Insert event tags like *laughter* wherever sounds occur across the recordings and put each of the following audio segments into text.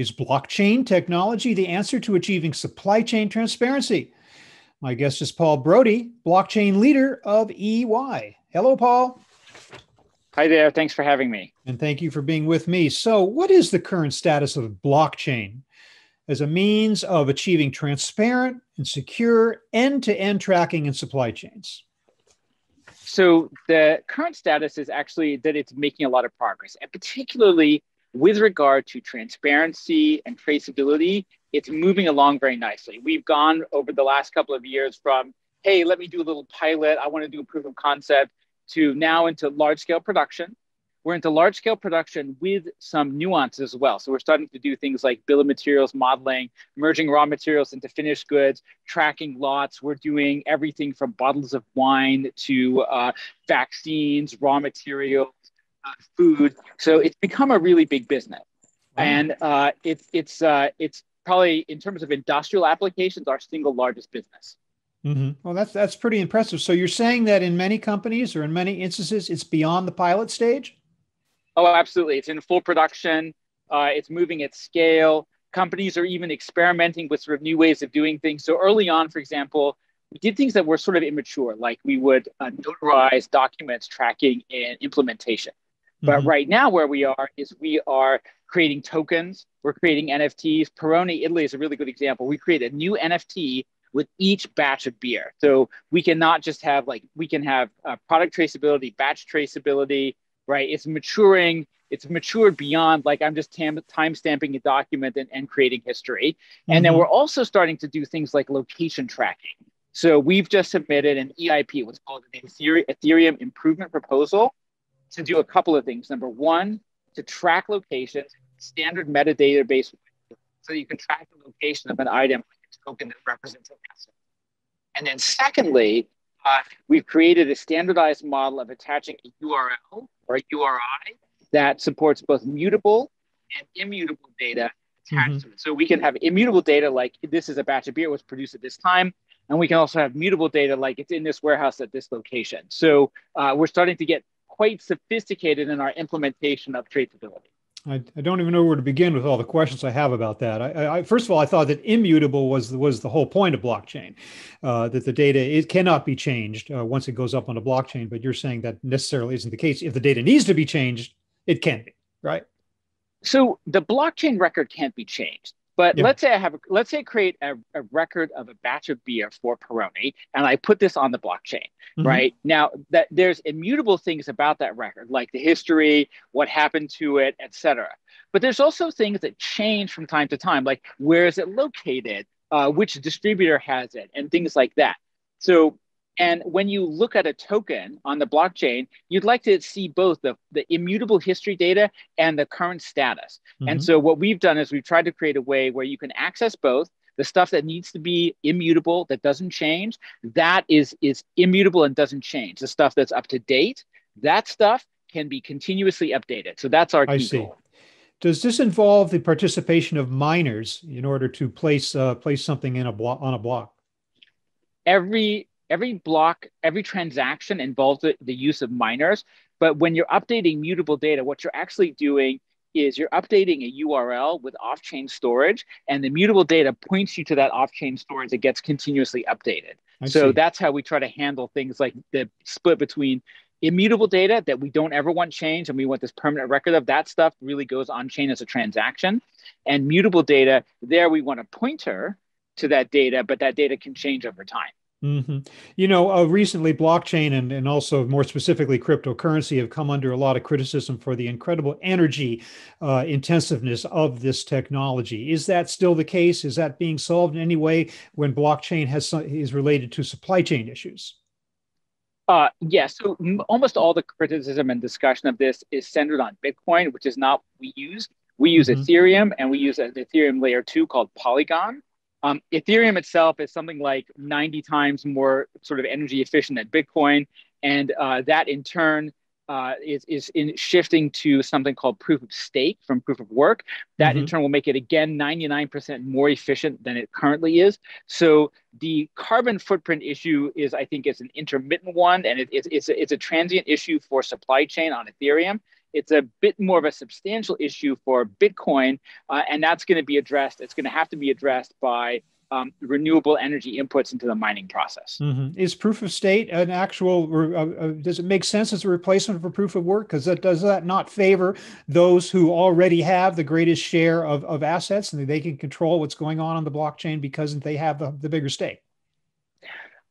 Is blockchain technology the answer to achieving supply chain transparency? My guest is Paul Brody, blockchain leader of EY. Hello, Paul. Hi there. Thanks for having me. And thank you for being with me. So, what is the current status of blockchain as a means of achieving transparent and secure end to end tracking in supply chains? So, the current status is actually that it's making a lot of progress, and particularly with regard to transparency and traceability, it's moving along very nicely. We've gone over the last couple of years from, hey, let me do a little pilot, I want to do a proof of concept, to now into large scale production. We're into large scale production with some nuances as well. So we're starting to do things like bill of materials modeling, merging raw materials into finished goods, tracking lots. We're doing everything from bottles of wine to uh, vaccines, raw materials, uh, food. So it's become a really big business. Wow. And uh, it's, it's, uh, it's probably, in terms of industrial applications, our single largest business. Mm-hmm. Well, that's that's pretty impressive. So you're saying that in many companies or in many instances, it's beyond the pilot stage. Oh, absolutely! It's in full production. Uh, it's moving at scale. Companies are even experimenting with sort of new ways of doing things. So early on, for example, we did things that were sort of immature, like we would uh, notarize documents tracking and implementation. But mm-hmm. right now, where we are is we are creating tokens. We're creating NFTs. Peroni Italy is a really good example. We create a new NFT with each batch of beer. So we cannot just have like we can have uh, product traceability, batch traceability, right? It's maturing. It's matured beyond like I'm just tam- time stamping a document and, and creating history. Mm-hmm. And then mm-hmm. we're also starting to do things like location tracking. So we've just submitted an EIP, what's called an Ethereum improvement proposal, to do a couple of things. Number one, to track locations, standard metadata base, so you can track the location of an item token that represents an asset. And then secondly, uh, we've created a standardized model of attaching a URL or a URI that supports both mutable and immutable data attached mm-hmm. to it. So we can have immutable data like this is a batch of beer was produced at this time. And we can also have mutable data like it's in this warehouse at this location. So uh, we're starting to get quite sophisticated in our implementation of traceability. I, I, don't even know where to begin with all the questions I have about that. I, I, first of all, I thought that immutable was was the whole point of blockchain, uh, that the data it cannot be changed uh, once it goes up on a blockchain. But you're saying that necessarily isn't the case. If the data needs to be changed, it can be, right? So the blockchain record can't be changed. But yep. let's say I have, let's say I create a, a, record of a batch of beer for Peroni, and I put this on the blockchain, mm-hmm. right? Now that there's immutable things about that record, like the history, what happened to it, etc. But there's also things that change from time to time, like where is it located, uh, which distributor has it, and things like that. So and when you look at a token on the blockchain, you'd like to see both the, the immutable history data and the current status. Mm-hmm. And so what we've done is we've tried to create a way where you can access both. The stuff that needs to be immutable, that doesn't change, that is, is immutable and doesn't change. The stuff that's up to date, that stuff can be continuously updated. So that's our key I see. goal. Does this involve the participation of miners in order to place uh, place something in a block on a block? Every every block, every transaction involves the, the use of miners. But when you're updating mutable data, what you're actually doing is you're updating a URL with off-chain storage, and the mutable data points you to that off-chain storage that gets continuously updated. I so see. that's how we try to handle things like the split between immutable data that we don't ever want change and we want this permanent record of that stuff really goes on chain as a transaction and mutable data there we want a pointer to that data but that data can change over time Mm-hmm. You know, uh, recently blockchain and, and also more specifically cryptocurrency have come under a lot of criticism for the incredible energy uh, intensiveness of this technology. Is that still the case? Is that being solved in any way when blockchain has is related to supply chain issues? Uh, yes. So m- almost all the criticism and discussion of this is centered on Bitcoin, which is not what we use. We use mm-hmm. Ethereum and we use an Ethereum layer two called Polygon. Um, Ethereum itself is something like 90 times more sort of energy efficient than Bitcoin. And uh, that in turn uh, is, is in shifting to something called proof of stake from proof of work. That mm-hmm. in turn will make it again 99% more efficient than it currently is. So the carbon footprint issue is, I think, is an intermittent one, and it, it's, it's, a, it's a transient issue for supply chain on Ethereum. It's a bit more of a substantial issue for Bitcoin, uh, and that's going to be addressed. It's going to have to be addressed by um, renewable energy inputs into the mining process. Mm-hmm. Is proof of stake an actual? Uh, uh, does it make sense as a replacement for proof of work? Because that does that not favor those who already have the greatest share of, of assets and they can control what's going on on the blockchain because they have the, the bigger stake?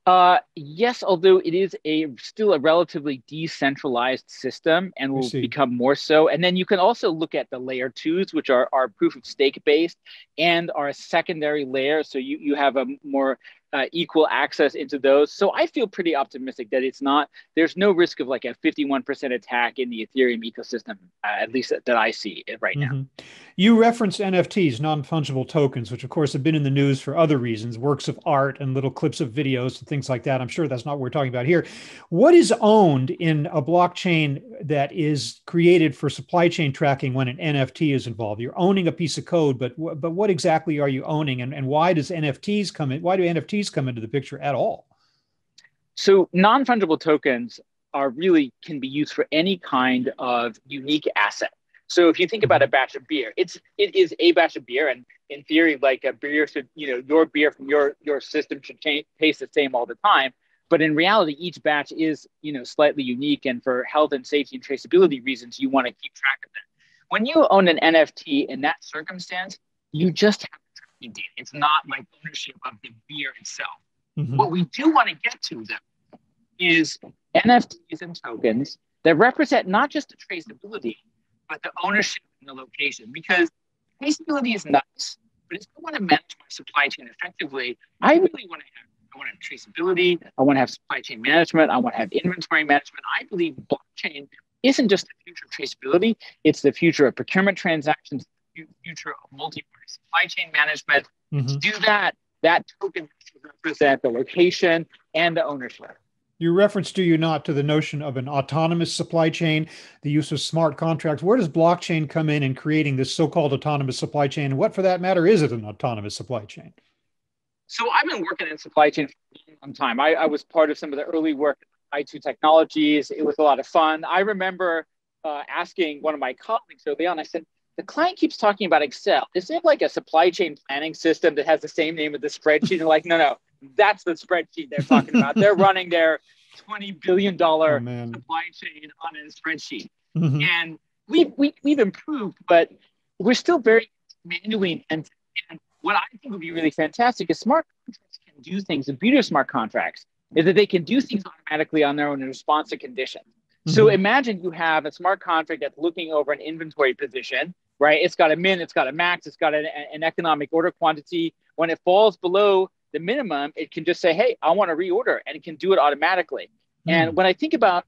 Uh, yes, although it is a still a relatively decentralized system and will become more so. And then you can also look at the layer twos, which are, are proof of stake based and are a secondary layer. So you, you have a more uh, equal access into those. So I feel pretty optimistic that it's not, there's no risk of like a 51% attack in the Ethereum ecosystem, uh, at least that, I see right mm-hmm. now. You referenced NFTs, non fungible tokens, which of course have been in the news for other reasons, works of art and little clips of videos and things like that. I'm sure that's not what we're talking about here. What is owned in a blockchain that is created for supply chain tracking when an NFT is involved? You're owning a piece of code, but, but what exactly are you owning and, and why does NFTs come in? Why do NFTs come into the picture at all? So non fungible tokens are really can be used for any kind of unique asset. So if you think about a mm-hmm. batch of beer, it's it is a batch of beer, and in theory, like a beer should, you know, your beer from your your system should change, taste the same all the time. But in reality, each batch is, you know, slightly unique, and for health and safety and traceability reasons, you want to keep track of that. When you own an NFT in that circumstance, you just have data. It's not like ownership of the beer itself. Mm-hmm. What we do want to get to, though, is NFTs and tokens that represent not just the traceability, but the ownership and the location. Because traceability is nice, but if I want to manage my supply chain effectively, I really want to have I want to have traceability. I want to have supply chain management. I want to have inventory management. I believe blockchain isn't just the future of traceability; it's the future of procurement transactions, future of multi-party supply chain management. Mm-hmm. To do that, that token represent the location and the ownership. You reference, do you not, to the notion of an autonomous supply chain, the use of smart contracts. Where does blockchain come in in creating this so-called autonomous supply chain? And what, for that matter, is it an autonomous supply chain? So I've been working in supply chain for a long time. I, I was part of some of the early work i2 technologies. It was a lot of fun. I remember uh, asking one of my colleagues early on, I said, the client keeps talking about Excel. Is it like a supply chain planning system that has the same name as the spreadsheet? And like, no, no, that's the spreadsheet they're talking about. they're *laughs* running their $20 billion oh, supply chain on a spreadsheet. Mm-hmm. And we've, we, have we have improved, but we're still very manually intensive. And what I think would be really fantastic is smart contracts can do things. The beauty of smart contracts is that they can do things automatically on their own in response to conditions. Mm-hmm. So imagine you have a smart contract that's looking over an inventory position right? It's got a min, it's got a max, it's got an, an economic order quantity. When it falls below the minimum, it can just say, hey, I want to reorder, and it can do it automatically. Mm. And when I think about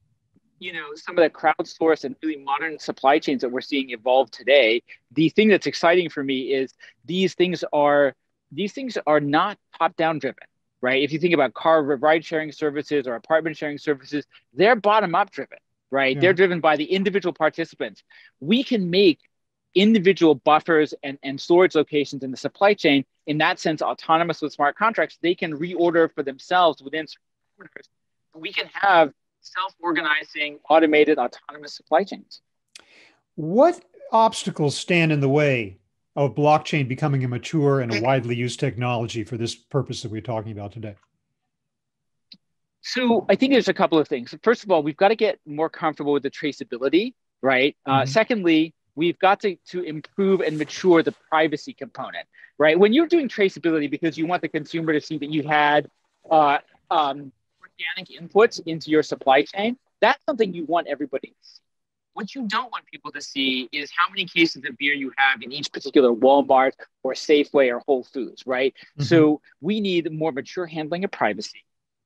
you know some of the crowdsourced and really modern supply chains that we're seeing evolve today the thing that's exciting for me is these things are these things are not top down driven right if you think about car ride sharing services or apartment sharing services they're bottom up driven right yeah. they're driven by the individual participants we can make individual buffers and, and storage locations in the supply chain, in that sense, autonomous with smart contracts, they can reorder for themselves within orders. We can have self-organizing, automated, autonomous supply chains. What obstacles stand in the way of blockchain becoming a mature and a widely used technology for this purpose that we're talking about today? So I think there's a couple of things. First of all, we've got to get more comfortable with the traceability, right? Uh, mm-hmm. Uh, secondly, we've got to, to improve and mature the privacy component, right? When you're doing traceability because you want the consumer to see that you had uh, um, organic inputs into your supply chain, that's something you want everybody to see. What you don't want people to see is how many cases of beer you have in each particular Walmart or Safeway or Whole Foods, right? Mm-hmm. So we need more mature handling of privacy.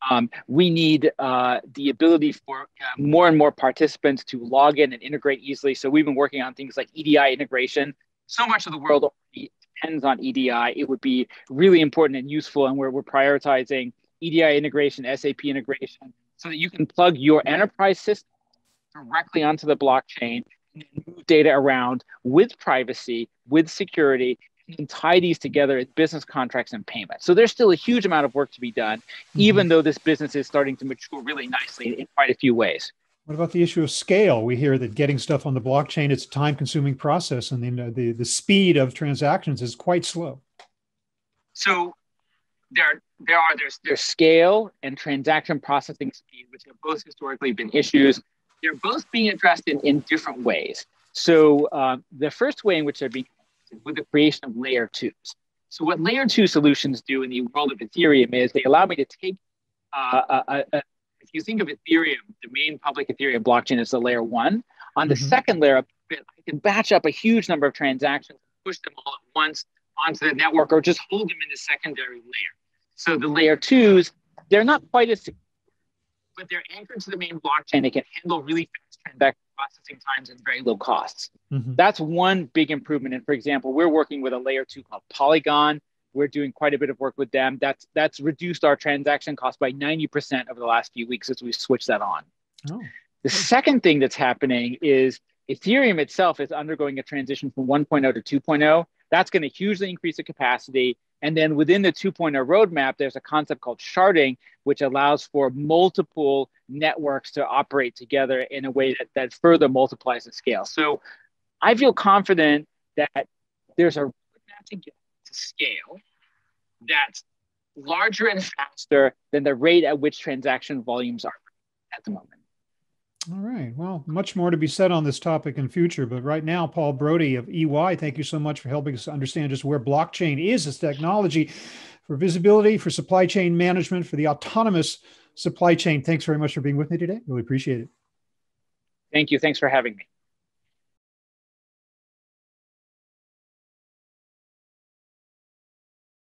Um, we need uh, the ability for uh, more and more participants to log in and integrate easily. So we've been working on things like EDI integration. So much of the world depends on EDI. It would be really important and useful, and we're, we're prioritizing EDI integration, SAP integration, so that you can plug your enterprise system directly onto the blockchain and move data around with privacy, with security, can tie these together as business contracts and payments. So there's still a huge amount of work to be done, mm-hmm. even though this business is starting to mature really nicely in quite a few ways. What about the issue of scale? We hear that getting stuff on the blockchain it's a time-consuming process, and the, the the speed of transactions is quite slow. So there there are there's there's scale and transaction processing speed, which have both historically been issues. They're both being addressed in, in different ways. So uh, the first way in which they're being with the creation of layer twos. So what layer two solutions do in the world of Ethereum is they allow me to take uh, a, a, a, if you think of Ethereum, the main public Ethereum blockchain is the layer one. On the mm-hmm. second layer, I can batch up a huge number of transactions, push them all at once onto the network, or just hold them in the secondary layer. So the layer twos, they're not quite as secure, but they're anchored to the main blockchain. They can handle really fast transaction processing times and very low costs. Mm-hmm. That's one big improvement. And for example, we're working with a layer two called Polygon. We're doing quite a bit of work with them. That's that's reduced our transaction cost by 90% over the last few weeks as we switched that on. Oh. The second thing that's happening is Ethereum itself is undergoing a transition from 1.0 to 2.0. That's going to hugely increase the capacity. And then within the 2.0 roadmap, there's a concept called sharding, which allows for multiple networks to operate together in a way that, that further multiplies the scale. So I feel confident that there's a roadmap to to scale that's larger and faster than the rate at which transaction volumes are at the moment. All right. Well, much more to be said on this topic in future, but right now, Paul Brody of EY, thank you so much for helping us understand just where blockchain is as technology for visibility, for supply chain management, for the autonomous supply chain. Thanks very much for being with me today. Really appreciate it. Thank you. Thanks for having me.